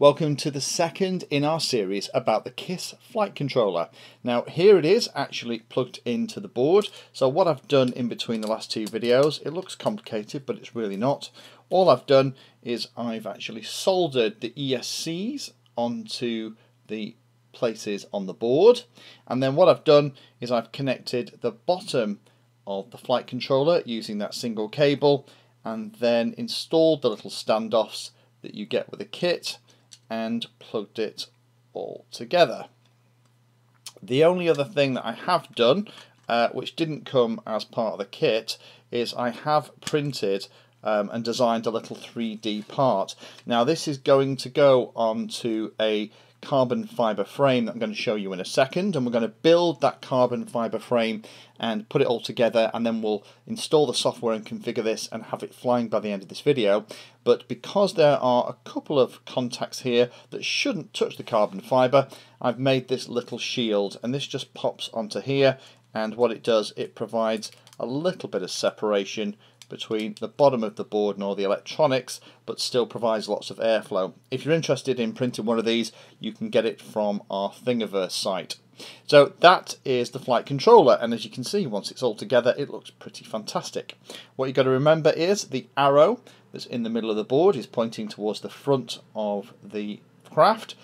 Welcome to the second in our series about the KISS flight controller. Now here it is actually plugged into the board. So what I've done in between the last two videos, it looks complicated but it's really not. All I've done is I've actually soldered the ESCs onto the places on the board and then what I've done is I've connected the bottom of the flight controller using that single cable and then installed the little standoffs that you get with the kit and plugged it all together. The only other thing that I have done, uh, which didn't come as part of the kit, is I have printed um, and designed a little 3D part. Now this is going to go onto a carbon fiber frame that I'm going to show you in a second and we're going to build that carbon fiber frame and put it all together and then we'll install the software and configure this and have it flying by the end of this video. But because there are a couple of contacts here that shouldn't touch the carbon fiber I've made this little shield and this just pops onto here and what it does it provides a little bit of separation between the bottom of the board and all the electronics but still provides lots of airflow. If you're interested in printing one of these you can get it from our Thingiverse site. So that is the flight controller and as you can see once it's all together it looks pretty fantastic. What you've got to remember is the arrow that's in the middle of the board is pointing towards the front of the craft.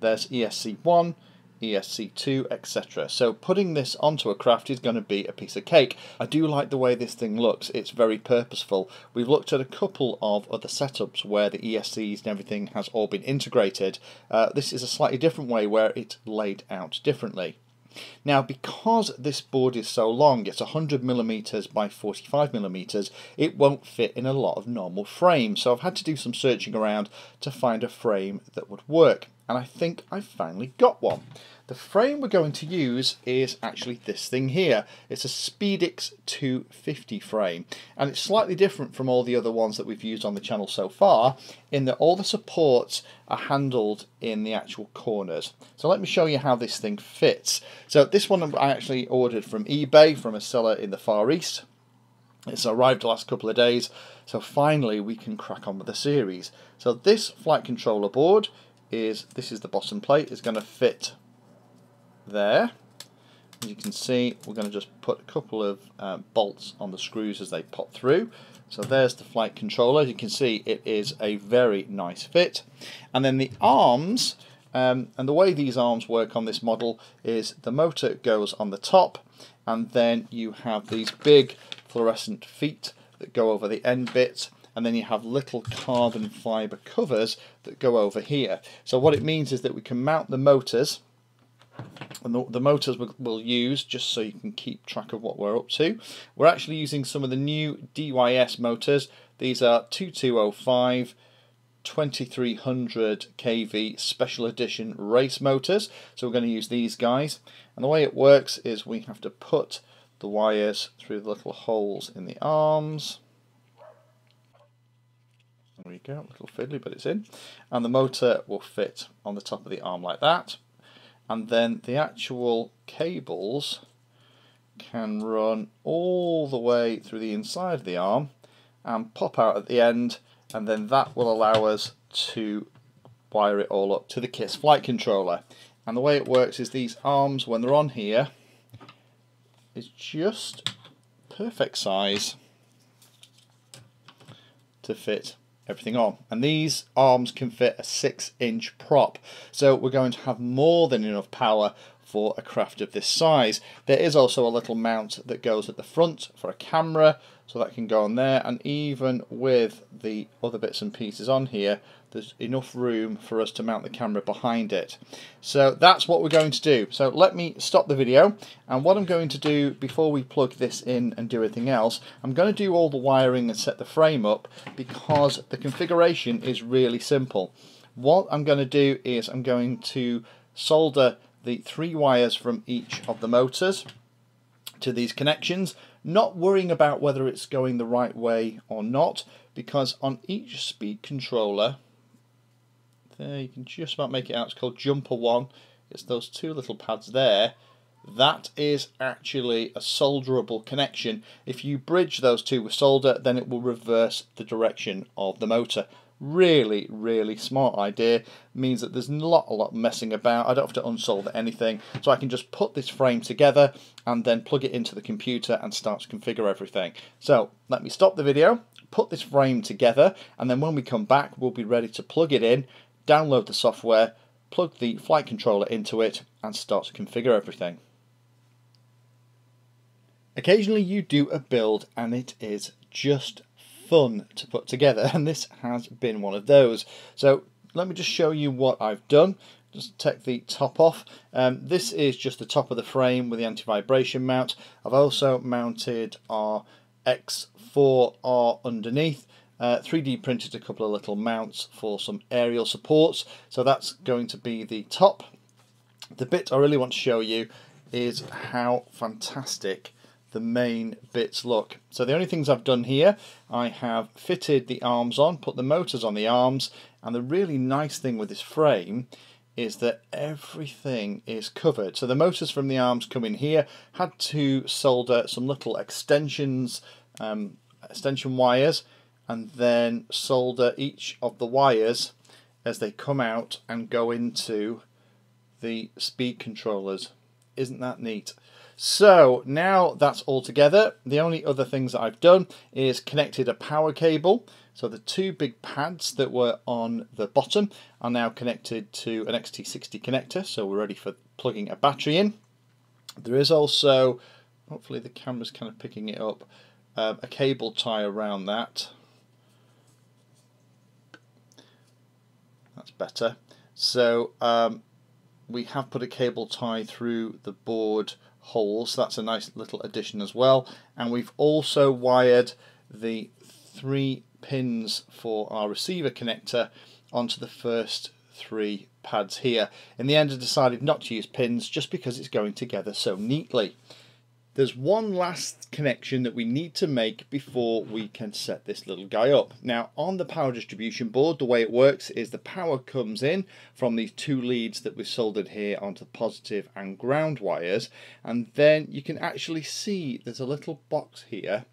There's ESC1, ESC2, etc. So putting this onto a craft is going to be a piece of cake. I do like the way this thing looks, it's very purposeful. We've looked at a couple of other setups where the ESCs and everything has all been integrated. Uh, this is a slightly different way where it's laid out differently. Now because this board is so long, it's 100 millimeters by 45 millimeters, it won't fit in a lot of normal frames. So I've had to do some searching around to find a frame that would work. And I think I've finally got one. The frame we're going to use is actually this thing here. It's a Spedix 250 frame and it's slightly different from all the other ones that we've used on the channel so far in that all the supports are handled in the actual corners. So let me show you how this thing fits. So this one I actually ordered from eBay from a seller in the Far East. It's arrived the last couple of days so finally we can crack on with the series. So this flight controller board is, this is the bottom plate, is going to fit there. As you can see, we're going to just put a couple of uh, bolts on the screws as they pop through. So there's the flight controller. As you can see, it is a very nice fit. And then the arms, um, and the way these arms work on this model is the motor goes on the top, and then you have these big fluorescent feet that go over the end bits, and then you have little carbon fibre covers that go over here. So what it means is that we can mount the motors and the, the motors we'll, we'll, use just so you can keep track of what we're up to. We're actually using some of the new DYS motors. These are 2205 2300 kV special edition race motors. So we're going to use these guys. And the way it works is we have to put the wires through the little holes in the arms. There we go, a little fiddly, but it's in. And the motor will fit on the top of the arm like that. And then the actual cables can run all the way through the inside of the arm and pop out at the end. And then that will allow us to wire it all up to the KISS flight controller. And the way it works is these arms when they're on here is just perfect size to fit everything on. And these arms can fit a 6 inch prop. So we're going to have more than enough power for a craft of this size. There is also a little mount that goes at the front for a camera, so that can go on there, and even with the other bits and pieces on here, there's enough room for us to mount the camera behind it. So that's what we're going to do. So let me stop the video, and what I'm going to do before we plug this in and do anything else, I'm going to do all the wiring and set the frame up because the configuration is really simple. What I'm going to do is I'm going to solder the three wires from each of the motors to these connections, not worrying about whether it's going the right way or not, because on each speed controller, there you can just about make it out, it's called jumper one, it's those two little pads there, that is actually a solderable connection. If you bridge those two with solder, then it will reverse the direction of the motor really, really smart idea. means that there's not a lot messing about. I don't have to unsolder anything. So I can just put this frame together and then plug it into the computer and start to configure everything. So let me stop the video, put this frame together, and then when we come back, we'll be ready to plug it in, download the software, plug the flight controller into it, and start to configure everything. Occasionally you do a build and it is just fun to put together and this has been one of those. So let me just show you what I've done. Just take the top off. Um, this is just the top of the frame with the anti-vibration mount. I've also mounted our X4R underneath. Uh, 3D printed a couple of little mounts for some aerial supports. So that's going to be the top. The bit I really want to show you is how fantastic the main bits look. So the only things I've done here, I have fitted the arms on, put the motors on the arms, and the really nice thing with this frame is that everything is covered. So the motors from the arms come in here, had to solder some little extensions, um, extension wires, and then solder each of the wires as they come out and go into the speed controllers. Isn't that neat? So now that's all together. The only other things that I've done is connected a power cable. So the two big pads that were on the bottom are now connected to an XT60 connector. So we're ready for plugging a battery in. There is also, hopefully the camera's kind of picking it up, um, a cable tie around that. That's better. So um, we have put a cable tie through the board holes. That's a nice little addition as well. And we've also wired the three pins for our receiver connector onto the first three pads here. In the end I decided not to use pins just because it's going together so neatly. There's one last connection that we need to make before we can set this little guy up. Now on the power distribution board the way it works is the power comes in from these two leads that we've soldered here onto positive and ground wires and then you can actually see there's a little box here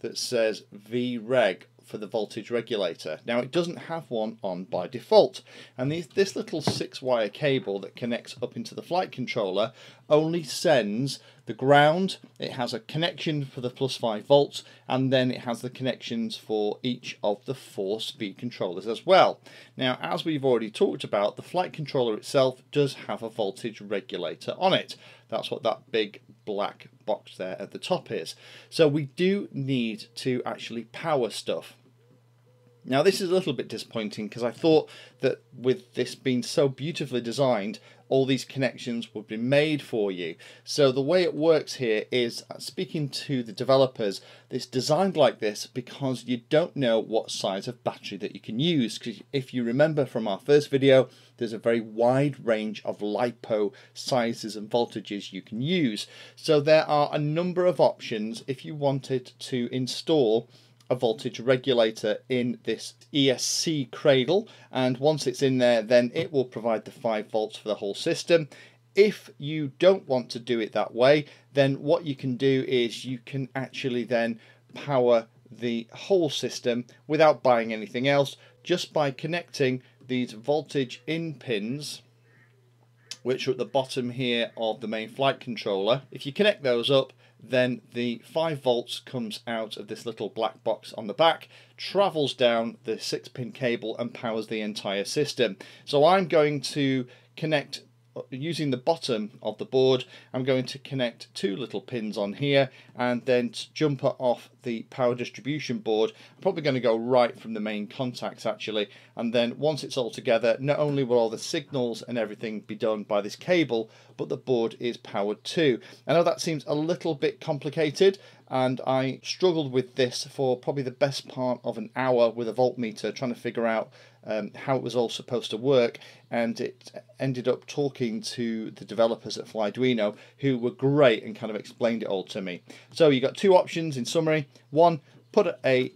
that says VREG for the voltage regulator. Now it doesn't have one on by default and these, this little six wire cable that connects up into the flight controller only sends the ground, it has a connection for the plus 5 volts and then it has the connections for each of the four speed controllers as well. Now as we've already talked about the flight controller itself does have a voltage regulator on it. That's what that big black box there at the top is. So we do need to actually power stuff. Now this is a little bit disappointing because I thought that with this being so beautifully designed all these connections would be made for you. So the way it works here is uh, speaking to the developers, it's designed like this because you don't know what size of battery that you can use. Because if you remember from our first video, there's a very wide range of LiPo sizes and voltages you can use. So there are a number of options if you wanted to install a voltage regulator in this ESC cradle and once it's in there then it will provide the 5 volts for the whole system. If you don't want to do it that way then what you can do is you can actually then power the whole system without buying anything else just by connecting these voltage in pins which are at the bottom here of the main flight controller. If you connect those up then the 5 volts comes out of this little black box on the back, travels down the 6 pin cable and powers the entire system. So I'm going to connect using the bottom of the board I'm going to connect two little pins on here and then jumper off the power distribution board. I'm probably going to go right from the main contacts actually and then once it's all together not only will all the signals and everything be done by this cable but the board is powered too. I know that seems a little bit complicated and I struggled with this for probably the best part of an hour with a voltmeter trying to figure out um, how it was all supposed to work and it ended up talking to the developers at Flyduino who were great and kind of explained it all to me. So you got two options in summary. One, put a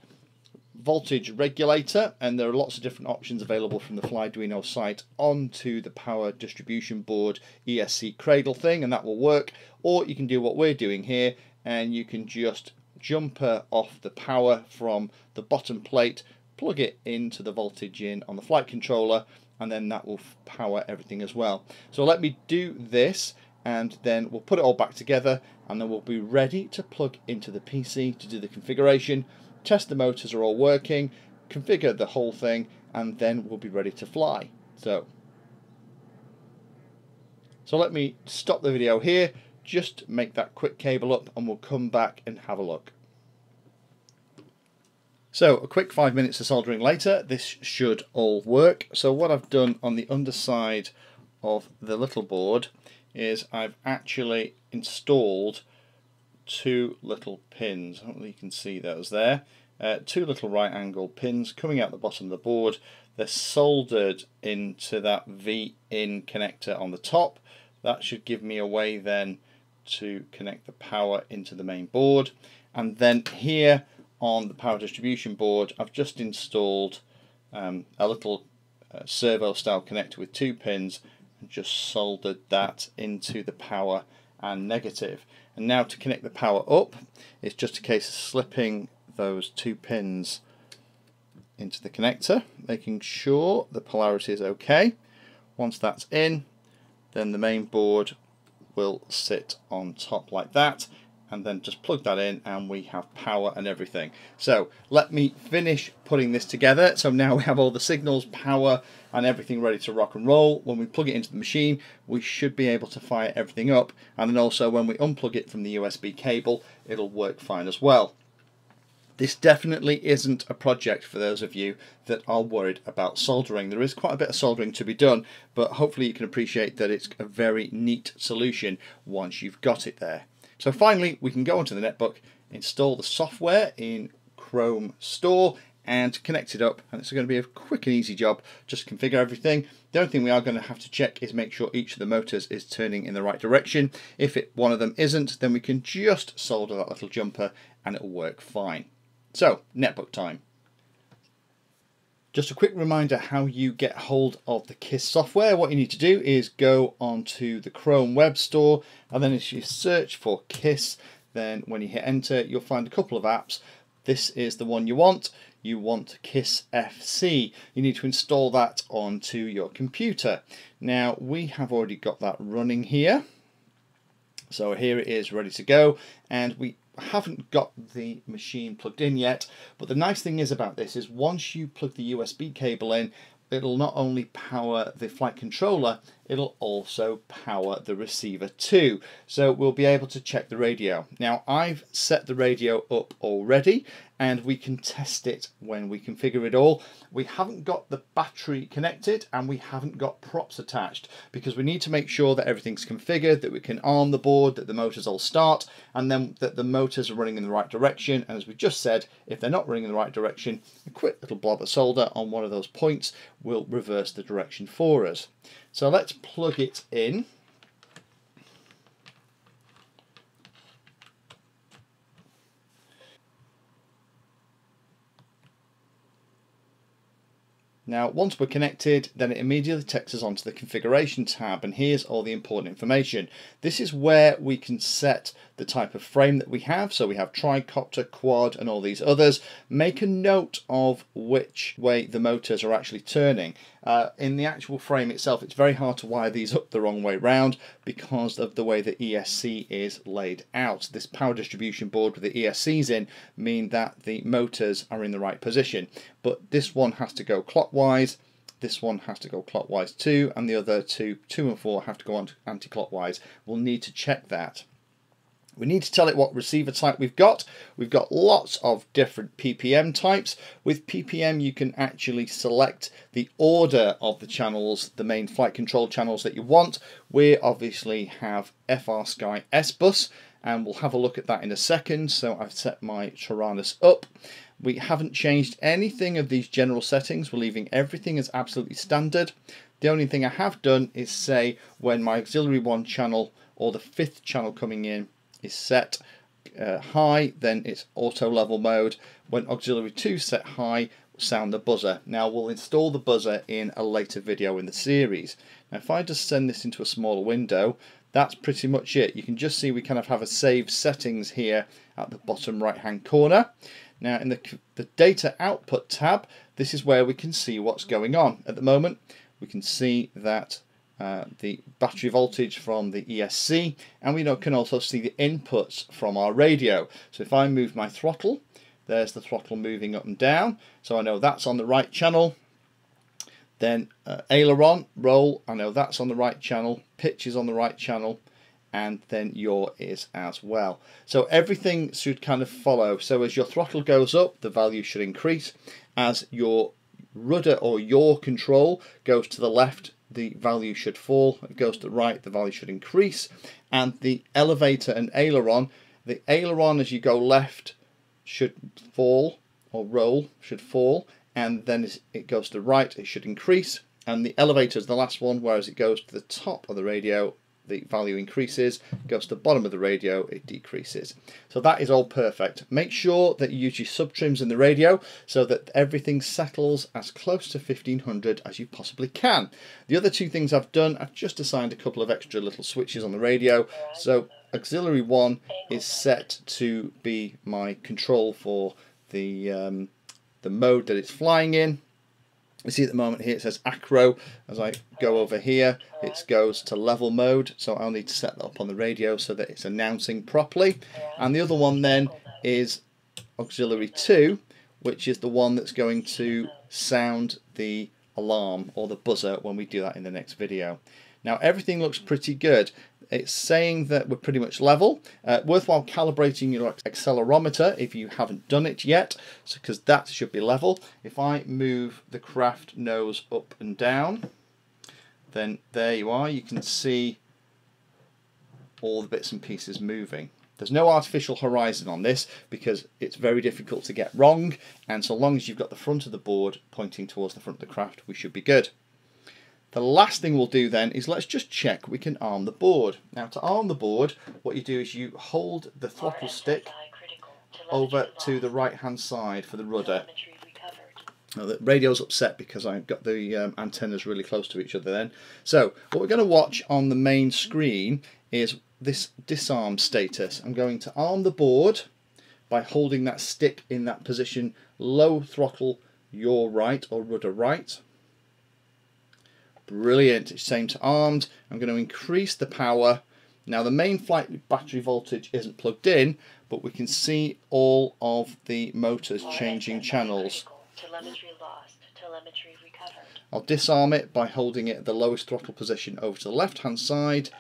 voltage regulator and there are lots of different options available from the Flyduino site onto the power distribution board ESC cradle thing and that will work or you can do what we're doing here and you can just jumper off the power from the bottom plate plug it into the voltage in on the flight controller and then that will power everything as well. So let me do this and then we'll put it all back together and then we'll be ready to plug into the PC to do the configuration, test the motors are all working, configure the whole thing and then we'll be ready to fly. So, so let me stop the video here, just make that quick cable up and we'll come back and have a look. So a quick five minutes of soldering later, this should all work. So what I've done on the underside of the little board is I've actually installed two little pins. Hopefully you can see those there. Uh, two little right angle pins coming out the bottom of the board. They're soldered into that V-in connector on the top. That should give me a way then to connect the power into the main board. And then here on the power distribution board, I've just installed um, a little uh, servo style connector with two pins and just soldered that into the power and negative. And now to connect the power up, it's just a case of slipping those two pins into the connector, making sure the polarity is okay. Once that's in, then the main board will sit on top like that and then just plug that in and we have power and everything. So let me finish putting this together. So now we have all the signals, power and everything ready to rock and roll. When we plug it into the machine, we should be able to fire everything up. And then also when we unplug it from the USB cable, it'll work fine as well. This definitely isn't a project for those of you that are worried about soldering. There is quite a bit of soldering to be done, but hopefully you can appreciate that it's a very neat solution once you've got it there. So finally, we can go onto the netbook, install the software in Chrome Store and connect it up. And it's going to be a quick and easy job. Just configure everything. The only thing we are going to have to check is make sure each of the motors is turning in the right direction. If it one of them isn't then we can just solder that little jumper and it'll work fine. So netbook time just a quick reminder how you get hold of the KISS software. What you need to do is go onto the Chrome Web Store and then as you search for KISS, then when you hit enter, you'll find a couple of apps. This is the one you want. You want KISS FC. You need to install that onto your computer. Now we have already got that running here. So here it is ready to go and we haven't got the machine plugged in yet but the nice thing is about this is once you plug the USB cable in it'll not only power the flight controller it'll also power the receiver too. So we'll be able to check the radio. Now I've set the radio up already and we can test it when we configure it all. We haven't got the battery connected and we haven't got props attached because we need to make sure that everything's configured, that we can arm the board, that the motors all start and then that the motors are running in the right direction and as we just said, if they're not running in the right direction, a quick little blob of solder on one of those points will reverse the direction for us. So let's plug it in. Now, once we're connected, then it immediately takes us onto the configuration tab, and here's all the important information. This is where we can set the type of frame that we have. So we have tricopter, quad, and all these others. Make a note of which way the motors are actually turning. Uh, in the actual frame itself, it's very hard to wire these up the wrong way round because of the way the ESC is laid out. This power distribution board with the ESCs in mean that the motors are in the right position, but this one has to go clockwise, this one has to go clockwise too, and the other two, two and four, have to go on anti-clockwise. We'll need to check that. We need to tell it what receiver type we've got. We've got lots of different PPM types. With PPM you can actually select the order of the channels, the main flight control channels that you want. We obviously have FrSky S-Bus and we'll have a look at that in a second. So I've set my Taranis up. We haven't changed anything of these general settings. We're leaving everything as absolutely standard. The only thing I have done is say when my auxiliary 1 channel or the fifth channel coming in is set uh, high, then it's auto level mode. When auxiliary 2 set high, sound the buzzer. Now we'll install the buzzer in a later video in the series. Now if I just send this into a smaller window, that's pretty much it. You can just see we kind of have a save settings here at the bottom right hand corner. Now in the, the data output tab, this is where we can see what's going on. At the moment, we can see that uh, the battery voltage from the ESC and we can also see the inputs from our radio. So if I move my throttle, there's the throttle moving up and down. So I know that's on the right channel. Then uh, aileron, roll, I know that's on the right channel. Pitch is on the right channel and then yaw is as well. So everything should kind of follow. So as your throttle goes up, the value should increase. As your rudder or yaw control goes to the left, the value should fall. It goes to the right, the value should increase. And the elevator and aileron, the aileron as you go left should fall or roll should fall and then it goes to the right it should increase and the elevator is the last one whereas it goes to the top of the radio the value increases, goes to the bottom of the radio, it decreases. So that is all perfect. Make sure that you use your sub trims in the radio so that everything settles as close to 1500 as you possibly can. The other two things I've done, I've just assigned a couple of extra little switches on the radio. So auxiliary 1 is set to be my control for the, um, the mode that it's flying in you see at the moment here it says acro. As I go over here, it goes to level mode. So I'll need to set that up on the radio so that it's announcing properly. And the other one then is auxiliary 2, which is the one that's going to sound the alarm or the buzzer when we do that in the next video. Now everything looks pretty good. It's saying that we're pretty much level. Uh, worthwhile calibrating your accelerometer if you haven't done it yet, because that should be level. If I move the craft nose up and down, then there you are. You can see all the bits and pieces moving. There's no artificial horizon on this because it's very difficult to get wrong and so long as you've got the front of the board pointing towards the front of the craft we should be good. The last thing we'll do then is let's just check we can arm the board. Now to arm the board, what you do is you hold the throttle stick over to the right hand side for the rudder. Now the radio's upset because I've got the um, antennas really close to each other then. So what we're going to watch on the main screen is this disarm status. I'm going to arm the board by holding that stick in that position low throttle your right or rudder right Brilliant, it's same to armed. I'm going to increase the power. Now the main flight battery voltage isn't plugged in, but we can see all of the motors changing channels. I'll disarm it by holding it at the lowest throttle position over to the left hand side.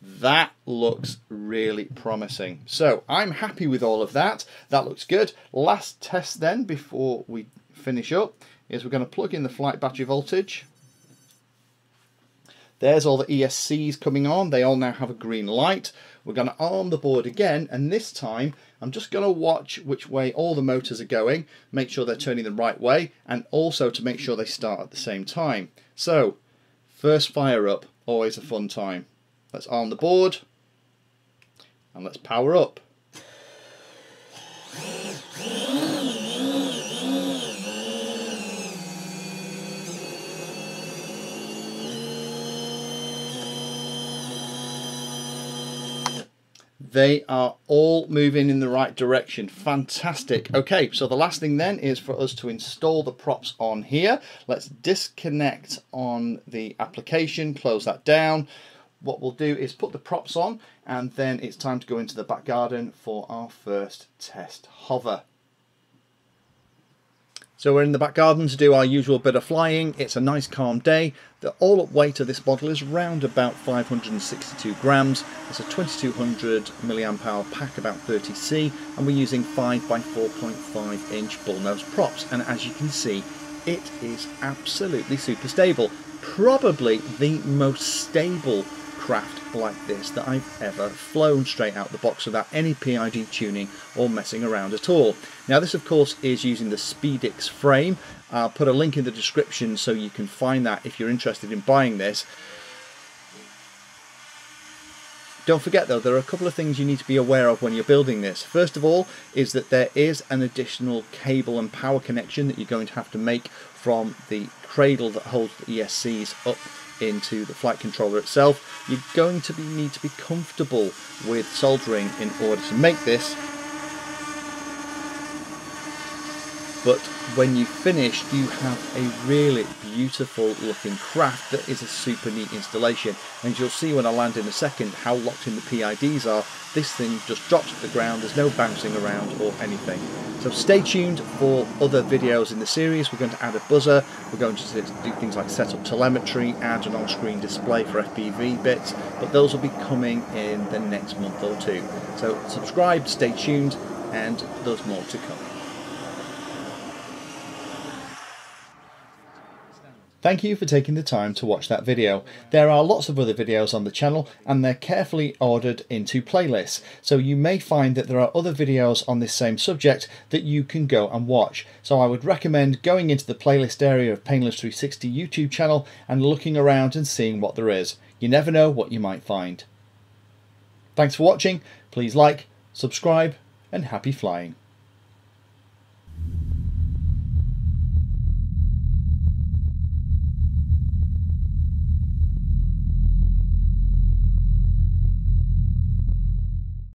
That looks really promising. So I'm happy with all of that. That looks good. Last test then before we finish up is we're going to plug in the flight battery voltage. There's all the ESCs coming on. They all now have a green light. We're going to arm the board again, and this time I'm just going to watch which way all the motors are going, make sure they're turning the right way, and also to make sure they start at the same time. So, first fire up, always a fun time. Let's arm the board, and let's power up. They are all moving in the right direction. Fantastic. Okay, so the last thing then is for us to install the props on here. Let's disconnect on the application, close that down. What we'll do is put the props on and then it's time to go into the back garden for our first test hover. So we're in the back garden to do our usual bit of flying. It's a nice calm day. The all-up weight of this bottle is around about 562 grams. It's a 2200 milliamp hour pack, about 30C, and we're using 5 by 4.5 inch bullnose props. And as you can see, it is absolutely super stable. Probably the most stable craft like this that I've ever flown straight out the box without any PID tuning or messing around at all. Now this of course is using the Spedix frame. I'll put a link in the description so you can find that if you're interested in buying this. Don't forget though, there are a couple of things you need to be aware of when you're building this. First of all is that there is an additional cable and power connection that you're going to have to make from the cradle that holds the ESCs up into the flight controller itself, you're going to be, need to be comfortable with soldering in order to make this but when you finish you have a really beautiful looking craft that is a super neat installation. And you'll see when I land in a second how locked in the PIDs are. This thing just drops to the ground. There's no bouncing around or anything. So stay tuned for other videos in the series. We're going to add a buzzer. We're going to do things like set up telemetry add an on-screen display for FPV bits. But those will be coming in the next month or two. So subscribe stay tuned and there's more to come Thank you for taking the time to watch that video. There are lots of other videos on the channel and they're carefully ordered into playlists, so you may find that there are other videos on this same subject that you can go and watch. So I would recommend going into the playlist area of Painless360 YouTube channel and looking around and seeing what there is. You never know what you might find. Thanks for watching, please like, subscribe and happy flying.